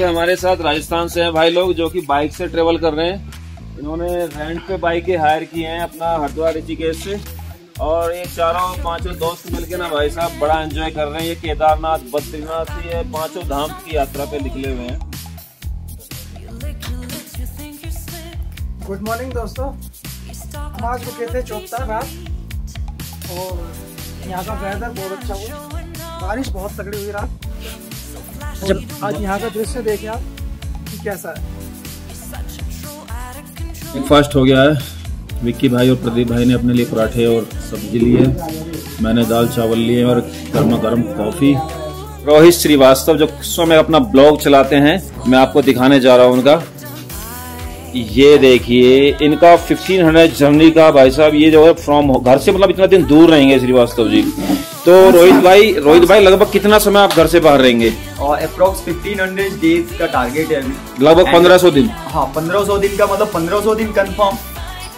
लोग हमारे साथ राजस्थान से हैं भाई लोग, जो कि बाइक से ट्रेवल कर रहे हैं। इन्होंने रेंट पे बाइकें हायर की हैं अपना हरिद्वार ऋषिकेश से। और ये चारों पाँचों दोस्त मिलके ना भाई साहब बड़ा एंजॉय कर रहे हैं। ये केदारनाथ, बद्रीनाथ, ये पाँचों धाम की यात्रा पे निकले हुए हैं। गुड मॉर्निंग दोस्तों। आज रुके थे चौथा रात और यहाँ का वेदर बहुत अच्छा हुआ। बारिश बहुत तगड़ी हुई रात। जब आज यहाँ का दृश्य देखें आप कि कैसा है। ब्रेकफास्ट हो गया है। विक्की भाई और प्रदीप भाई ने अपने लिए पराठे और सब्ज़ी ली है मैंने दाल चावल लिए और गर्मा गर्म कॉफ़ी रोहित श्रीवास्तव जो समय अपना ब्लॉग चलाते हैं मैं आपको दिखाने जा रहा हूँ उनका। ये देखिए इनका 1500 जर्नी का भाई साहब ये जो है फ्रॉम घर से मतलब इतना दिन दूर रहेंगे श्रीवास्तव जी। तो रोहित भाई रोहित भाई लगभग कितना समय आप घर से बाहर रहेंगे? और अप्रोक्स 1500 डेज़ का टारगेट है अभी। लगभग And- 1500 दिन। हाँ 1500 दिन का मतलब 1500 दिन कंफर्म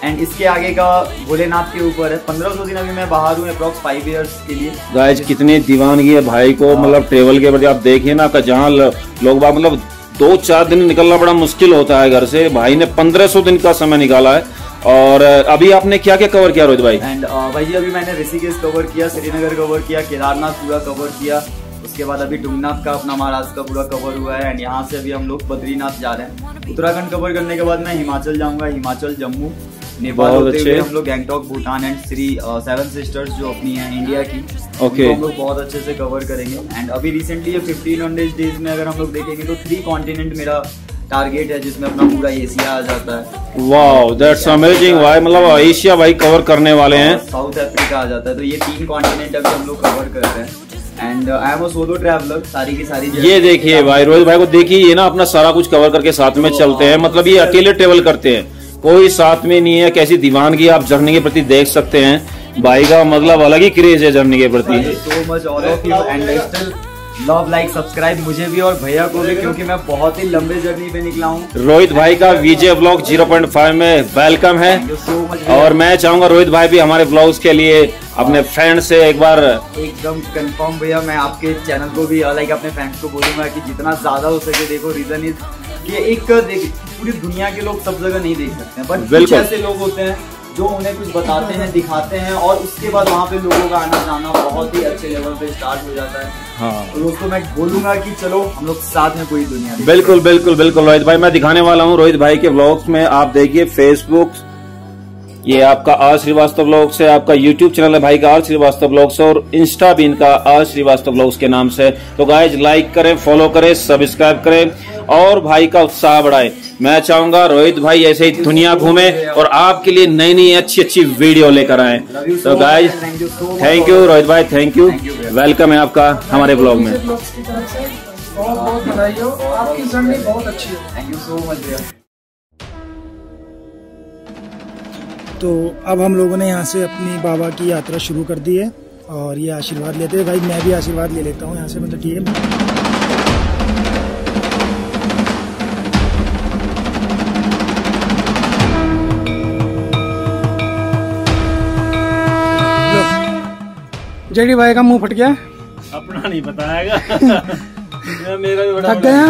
एंड इसके आगे का भोलेनाथ के ऊपर है। 1500 दिन अभी मैं बाहर हूँ अप्रोक्स फाइव इयर्स के लिए। गाइज़ कितनी दीवानगी है भाई को मतलब ट्रेवल के प्रति। आप देखिए ना कि जहाँ लोग बाग मतलब दो चार दिन निकलना बड़ा मुश्किल होता है घर से। भाई ने 1500 दिन का समय निकाला है। और अभी आपने क्या क्या कवर किया रोहित भाई? एंड भाई जी अभी मैंने ऋषिकेश कवर किया श्रीनगर कवर किया केदारनाथ पूरा कवर किया। उसके बाद अभी डुंगनाथ का अपना महाराष्ट्र का पूरा कवर हुआ है। एंड यहाँ से अभी हम लोग बद्रीनाथ जा रहे हैं। उत्तराखंड कवर करने के बाद मैं हिमाचल जाऊँगा हिमाचल जम्मू। नेपाल होते हुए हम लोग गैंगटॉक भूटान एंड श्री सेवन सिस्टर्स जो अपनी है इंडिया की Okay. उनको हम लोग बहुत अच्छे से कवर करेंगे। एंड अभी रिसेंटली ये फिफ्टीन हंड्रेड डेज़ में अगर हम लोग देखेंगे तो थ्री कॉन्टिनेंट मेरा टारगेट है जिसमें अपना पूरा एशिया आ जाता है। वाओ दैट्स अमेजिंग भाई। मतलब एशिया भाई कवर करने वाले हैं। साउथ अफ्रीका आ जाता है। तो ये तीन कॉन्टिनेंट अभी हम लोग कवर कर रहे हैं। And I am a solo traveller सारी की सारी ये देखिए भाई रोहित भाई को देखिए ये ना अपना सारा कुछ कवर करके साथ में चलते हैं। मतलब ये अकेले ट्रेवल करते हैं। कोई साथ में नहीं है कैसी दीवानगी आप जर्नी के प्रति देख सकते हैं। भाई का मतलब अलग ही क्रेज है जर्नी के प्रति। लव लाइक सब्सक्राइब मुझे भी और भैया को भी क्योंकि मैं बहुत ही लंबे जर्नी पे निकला हूँ। रोहित भाई का विजय ब्लॉग 0.5 में वेलकम है। और मैं चाहूँगा रोहित भाई भी हमारे ब्लॉग्स के लिए अपने फ्रेंड से एक बार एकदम कंफर्म भैया मैं आपके चैनल को भी लाइक अपने फ्रेंड्स को बोलूँगा कि जितना ज़्यादा हो सके देखो रीजन इज़ कि एक देख पूरी दुनिया के लोग सब जगह नहीं देख सकते हैं बट कुछ ऐसे लोग होते हैं जो उन्हें कुछ बताते हैं दिखाते हैं और उसके बाद वहाँ पे लोगों का आना जाना बहुत ही अच्छे लेवल पे स्टार्ट हो जाता है। हाँ। तो दोस्तों मैं बोलूँगा कि चलो हम लोग साथ में कोई दुनिया बिल्कुल बिल्कुल बिल्कुल रोहित भाई मैं दिखाने वाला हूँ रोहित भाई के ब्लॉग्स में। आप देखिए फेसबुक ये आपका आर श्रीवास्तव ब्लॉग्स है, आपका यूट्यूब चैनल है भाई का आर श्रीवास्तव ब्लॉग्स और इंस्टा भी इनका आर श्रीवास्तव ब्लॉग्स के नाम से तो गाइज़ लाइक करें फॉलो करें सब्सक्राइब करें और भाई का उत्साह बढ़ाए। मैं चाहूँगा रोहित भाई ऐसे ही दुनिया घूमे और आपके लिए नई नई अच्छी अच्छी वीडियो लेकर आए। तो गाइज़ थैंक यू रोहित भाई थैंक यू। वेलकम है आपका हमारे ब्लॉग में। बहुत बहुत बधाई हो आपकी जर्नी बहुत अच्छी हो थैंक यू सो मच भैया। तो अब हम लोगों ने यहाँ से अपनी बाबा की यात्रा शुरू कर दी है और ये आशीर्वाद लेते हैं। भाई मैं भी आशीर्वाद ले लेता हूँ यहाँ से मतलब ठीक है। जेडी भाई का मुँह फट गया। अपना नहीं बताएगा मेरा भी बड़ा थक गया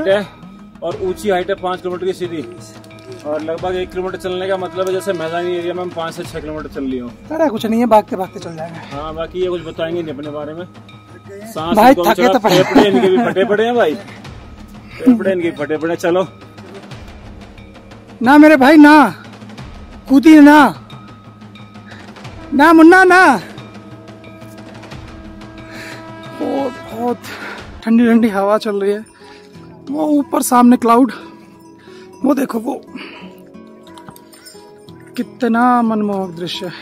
हाइट है और ऊँची हाइट है पाँच किलोमीटर की सीधी। और लगभग एक किलोमीटर चलने का मतलब है जैसे मैदानी एरिया में हम पाँच से छह किलोमीटर चल लियो अरे कुछ नहीं है भागते भागते चल जाएँगे। हाँ बाकी ये कुछ बताएँगे नहीं अपने बारे में। सांस भाई, थके तो पड़े। फेफड़े इनके भी फटे पड़े हैं भाई। फेफड़े इनके फटे पड़े चलो। ना मेरे भाई ना। कूदी ना। ना मुन्ना ना। बहुत बहुत ठंडी ठंडी हवा चल रही है। वो ऊपर सामने क्लाउड वो देखो वो कितना मनमोहक दृश्य है।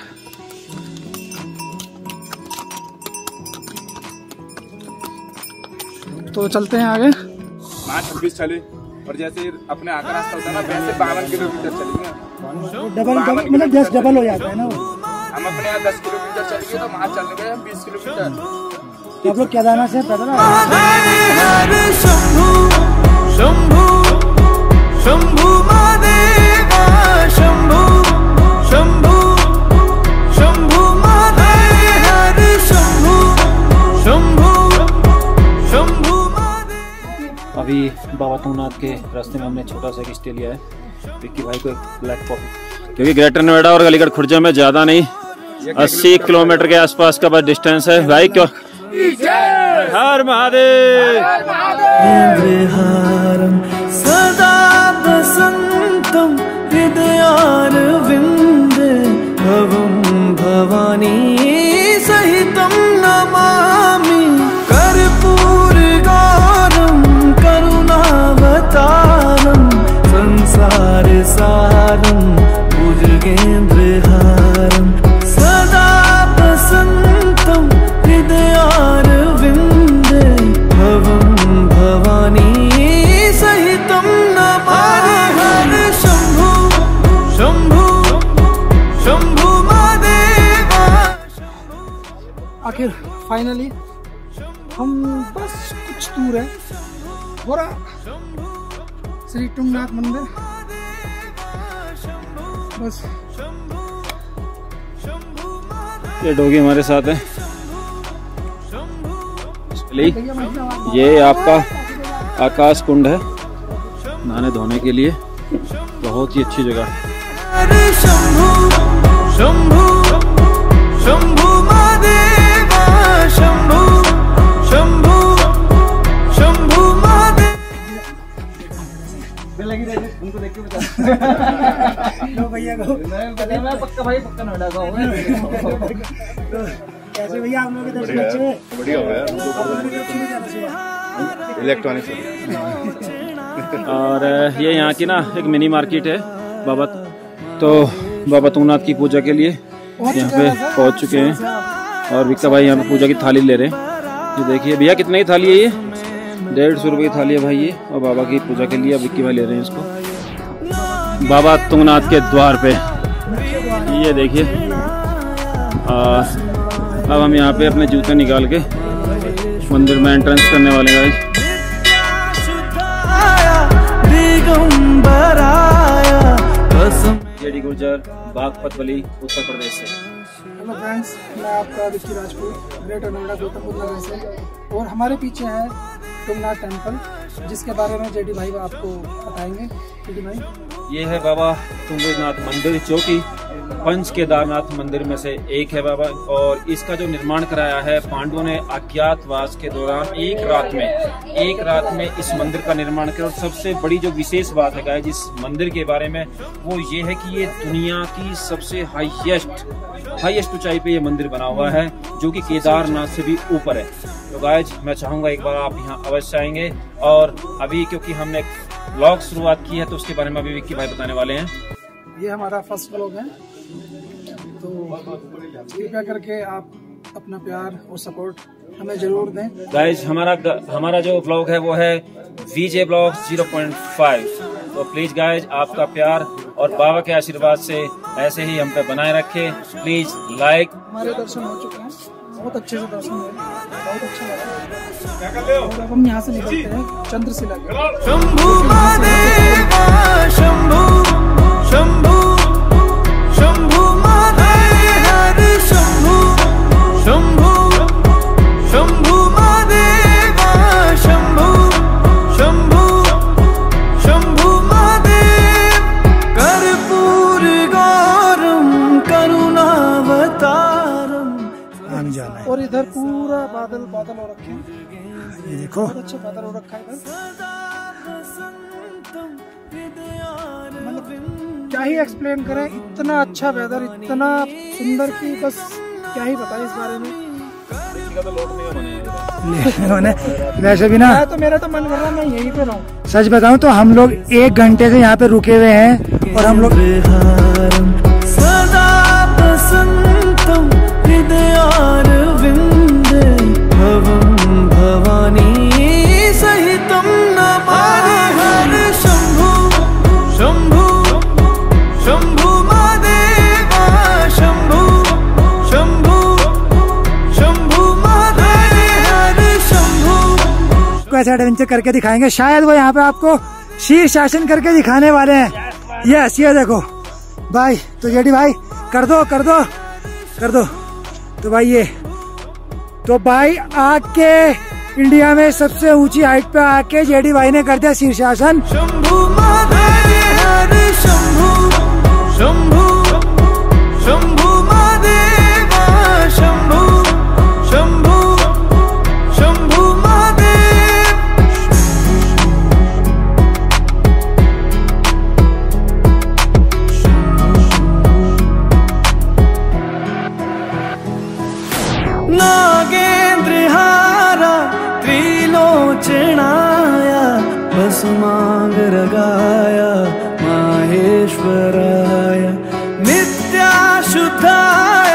तो चलते हैं आगे। पाँच छब्बीस चले और जैसे अपने आका रास्ता होता ना वैसे बावन किलोमीटर चलेंगे। डबल डबल मतलब जस्ट डबल हो जाता है ना वो। हम अपने यहाँ दस किलोमीटर चलेंगे तो वहाँ चलने गए हम बीस किलोमीटर। आप लोग केदारनाथ से पैदल अभी बाबा तुमनाथ के रास्ते में हमने छोटा सा एक स्टे लिया है विक्की भाई को एक ब्लैक कॉफ़ी क्योंकि ग्रेटर नोएडा और अलीगढ़ खुर्जा में ज़्यादा नहीं अस्सी किलोमीटर के आसपास का बस डिस्टेंस है। भाई क्यों? हर महादेव। फाइनली हम बस कुछ दूर है। बोरा श्री टुंगनाथ मंदिर। बस। ये डोगी हमारे साथ है। ये आपका आकाश कुंड है नहाने धोने के लिए। बहुत ही अच्छी जगह। है लो भैया को पक्का भाई पक्का नोएडा का कैसे भैया हम लोग के दर्शन अच्छे बढ़िया हो गया इलेक्ट्रॉनिक्स और ये यहाँ की ना एक मिनी मार्केट है बाबा तो बाबा तुंगनाथ की पूजा के लिए यहाँ पे पहुँच चुके हैं। और विक्का भाई यहाँ पे पूजा की थाली ले रहे हैं। ये देखिए भैया कितने की थाली है ये? डेढ़ सौ रुपये की थाली है भाई ये, और बाबा की पूजा के लिए अब विक्की भाई ले रहे हैं इसको। बाबा तुंगनाथ के द्वार पे। ये देखिए। अब हम यहाँ पे अपने जूते निकाल के मंदिर में एंट्रेंस करने वाले हैं जेडी गुर्जर बागपत वली उत्तर प्रदेश से। हेलो फ्रेंड्स मैं आपका विक्की राजपूत, ग्रेटर नोएडा गौतम नगर से। और हमारे पीछे है तुंगनाथ टेंपल जिसके बारे में जेडी भाई आपको बताएँगे। जेडी भाई। ये है बाबा तुंगनाथ मंदिर, जो कि पंच केदारनाथ मंदिर में से एक है बाबा। और इसका जो निर्माण कराया है, पांडवों ने अज्ञातवास के दौरान एक रात में, एक रात में इस मंदिर का निर्माण किया। और सबसे बड़ी जो विशेष बात है इस मंदिर के बारे में, वो ये है कि ये दुनिया की सबसे हाईएस्ट हाईएस्ट ऊंचाई पे ये मंदिर बना हुआ है जो कि केदारनाथ से भी ऊपर है। तो गायज मैं चाहूँगा एक बार आप यहाँ अवश्य आएँगे। और अभी क्योंकि हमने ब्लॉग शुरुआत की है तो उसके बारे में अभी विक्की भाई बताने वाले हैं। ये हमारा फ़र्स्ट व्लॉग है। तो कृपया करके आप अपना प्यार और सपोर्ट हमें ज़रूर दें। गाइज़ हमारा हमारा जो ब्लॉग है वो है वीजे ब्लॉग 0.5 तो प्लीज़ गाइज़ आपका प्यार और बाबा के आशीर्वाद से ऐसे ही हम पे बनाए रखे। प्लीज़ लाइक हमारे दर्शन हो चुके हैं। बहुत अच्छे से दर्शन हुए। बहुत अच्छा लगा। और अब हम यहाँ से निकलते हैं चंद्रशिला शंभु जाना है। और इधर पूरा बादल बादल हो रखे हैं। ये देखो। बहुत अच्छा बादल हो रखा है इधर। मतलब क्या ही एक्सप्लेन करें इतना अच्छा वेदर इतना सुंदर की बस क्या ही बताएँ इस बारे में। मैंने वैसे भी ना तो मेरा तो मन कर रहा है मैं यहीं पे रहूँ। सच बताऊँ तो हम लोग एक घंटे से यहाँ पे रुके हुए हैं और हम लोग ऐसा एडवेंचर करके दिखाएँगे। शायद वो यहाँ पे आपको शीर शासन करके दिखाने वाले हैं। यस ये देखो। भाई तो जेडी भाई, कर दो कर दो कर दो। तो भाई ये तो भाई आके इंडिया में सबसे ऊँची हाइट पे आके जेडी भाई ने कर दिया शीर्षासन भस्माङ्गरगाय माहेश्वराय। नित्याशुद्धाय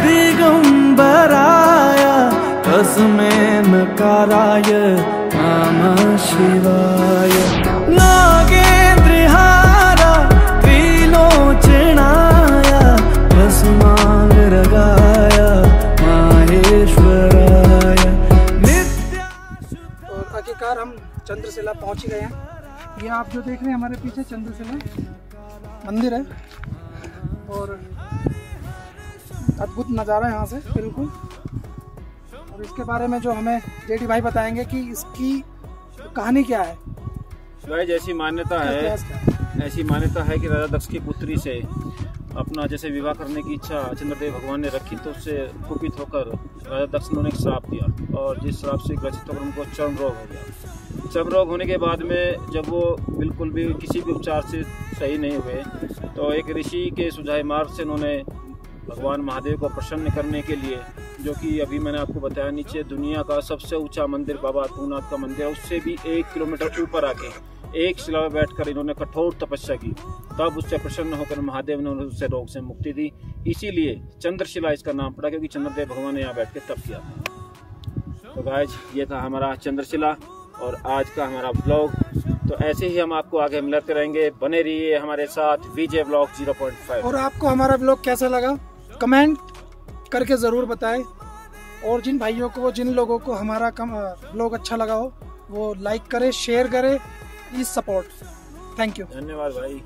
दिगम्बराय तस्मै नकाराय नमः शिवाय चंद्रशिला पहुँच ही गए हैं। ये आप जो देख रहे हैं हमारे पीछे चंद्रशिला मंदिर है। और अद्भुत नज़ारा है यहाँ से बिल्कुल। और इसके बारे में जो हमें जेडी भाई बताएँगे कि इसकी कहानी क्या है। भाई जैसी मान्यता है ऐसी मान्यता है कि राजा दक्ष की पुत्री से अपना जैसे विवाह करने की इच्छा चंद्रदेव भगवान ने रखी तो उससे कुपित होकर राजा दक्ष ने उन्हें एक श्राप दिया। और जिस श्राप से ग्रसित होकर उनको चरण रोग हो गया। चर्म रोग होने के बाद में जब वो बिल्कुल भी किसी भी उपचार से सही नहीं हुए तो एक ऋषि के सुझाए मार्ग से उन्होंने भगवान महादेव को प्रसन्न करने के लिए, जो कि अभी मैंने आपको बताया नीचे, दुनिया का सबसे ऊँचा मंदिर बाबा तुंगनाथ का मंदिर है, उससे भी एक किलोमीटर ऊपर आके, एक शिला में बैठकर इन्होंने कठोर तपस्या की। तब उससे प्रसन्न होकर महादेव ने उन्हें उससे रोग से मुक्ति दी। इसीलिए चंद्रशिला इसका नाम पड़ा, क्योंकि चंद्रदेव भगवान ने यहाँ बैठ के तप किया। तो गाइज़ ये था हमारा चंद्रशिला। और आज का हमारा ब्लॉग तो ऐसे ही हम आपको आगे मिलते रहेंगे। बने रहिए हमारे साथ Vijay blog zero point five और आपको हमारा ब्लॉग कैसा लगा? कमेंट करके ज़रूर बताएँ। और जिन भाइयों को जिन लोगों को हमारा कम ब्लॉग अच्छा लगा हो वो लाइक करे शेयर करें। प्लीज़ सपोर्ट थैंक यू धन्यवाद भाई।